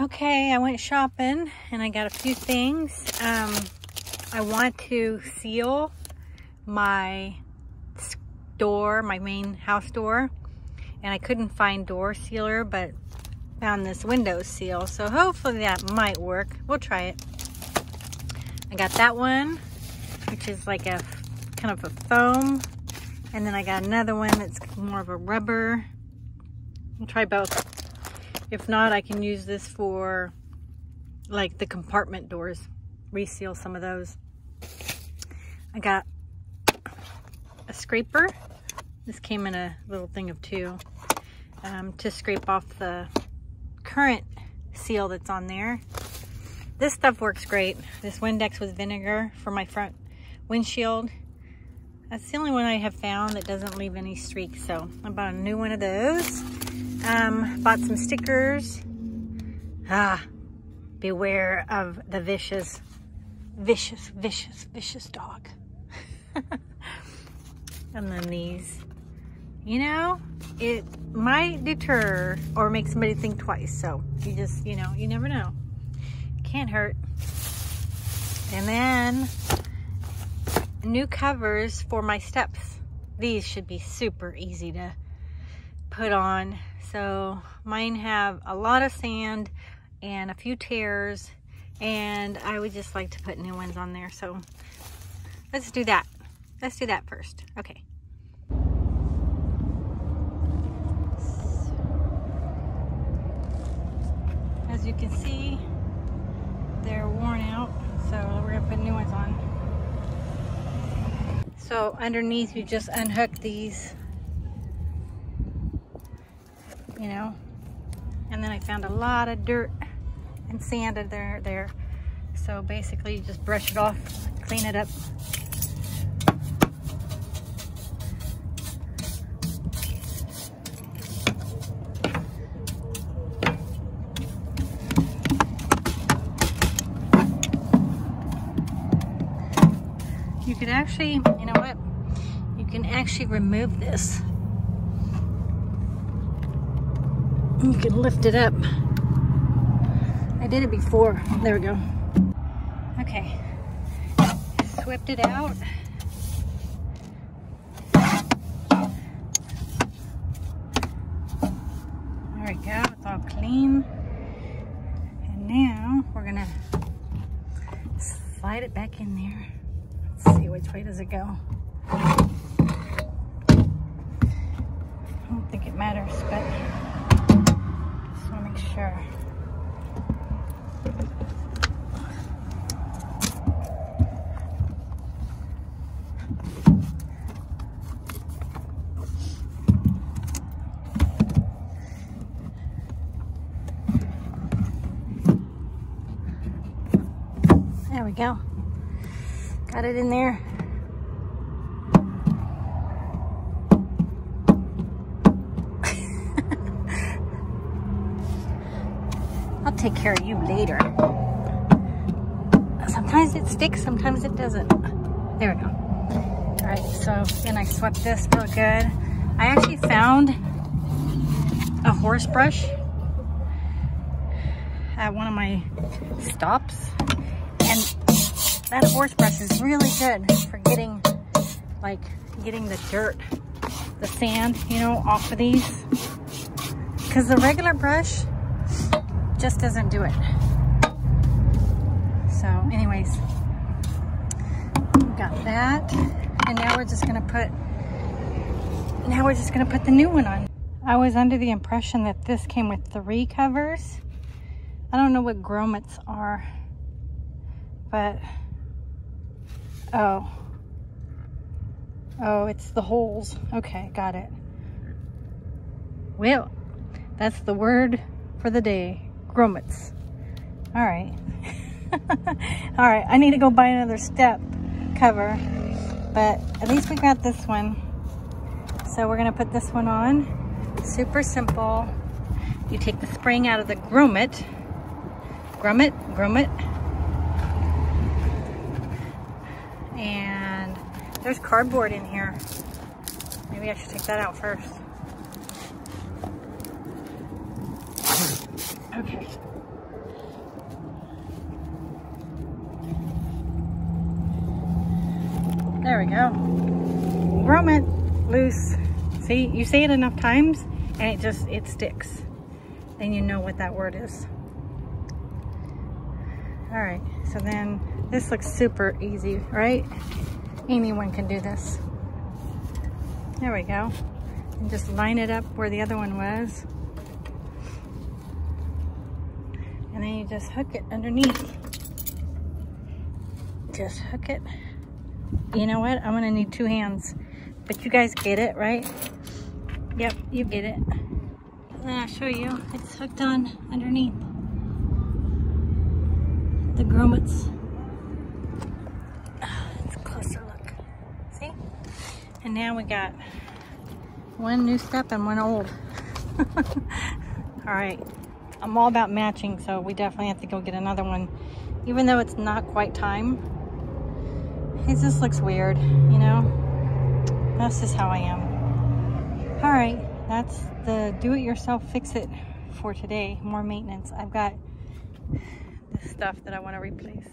Okay, I went shopping and I got a few things. Um, I want to seal my door, my main house door, and I couldn't find door sealer, but found this window seal. So hopefully that might work. We'll try it. I got that one, which is like a kind of a foam. And then I got another one that's more of a rubber. I'll try both. If not, I can use this for like the compartment doors. Reseal some of those. I got a scraper. This came in a little thing of two um, to scrape off the current seal that's on there. This stuff works great. This Windex with vinegar for my front windshield. That's the only one I have found that doesn't leave any streaks. So I bought a new one of those. Um, bought some stickers. Ah, beware of the vicious, vicious, vicious, vicious dog. and then these. You know, it might deter or make somebody think twice. So you just, you know, you never know. Can't hurt. And then new covers for my steps. These should be super easy to put on. So mine have a lot of sand and a few tears and I would just like to put new ones on there. So let's do that. Let's do that first. Okay. As you can see, they're worn out. So we're gonna put new ones on. So underneath you just unhook these, you know, and then I found a lot of dirt and sand in there. there. So basically you just brush it off, clean it up. You could actually, you know what? You can actually remove this. You can lift it up. I did it before. There we go. Okay. Swept it out. There we go. It's all clean. And now we're gonna slide it back in there. Let's see which way does it go. I don't think it matters, but just want to make sure. There we go. Got it in there. I'll take care of you later. Sometimes it sticks, sometimes it doesn't. There we go. All right, so then I swept this real good. I actually found a horse brush at one of my stops. And that horse brush is really good for getting, like, getting the dirt, the sand, you know, off of these. Because the regular brush just doesn't do it. So anyways, got that. And now we're just gonna put, now we're just gonna put the new one on. I was under the impression that this came with three covers. I don't know what grommets are, but, oh. Oh, it's the holes. Okay, got it. Well, that's the word for the day grommets. All right. All right, I need to go buy another step cover, but at least we got this one. So we're gonna put this one on. Super simple. You take the spring out of the grommet, grommet, grommet, and there's cardboard in here. Maybe I should take that out first. Okay. There we go. Rum it loose. See, you say it enough times and it just, it sticks. Then you know what that word is. All right, so then this looks super easy, right? Anyone can do this. There we go. And just line it up where the other one was. And then you just hook it underneath. Just hook it. You know what? I'm gonna need two hands. But you guys get it, right? Yep, you get it. And I'll show you. It's hooked on underneath the grommets. It's a closer look. See? And now we got one new step and one old. all right. I'm all about matching, so we definitely have to go get another one. Even though it's not quite time, it just looks weird, you know? That's just how I am. All right, that's the do-it-yourself fix-it for today. More maintenance. I've got the stuff that I want to replace.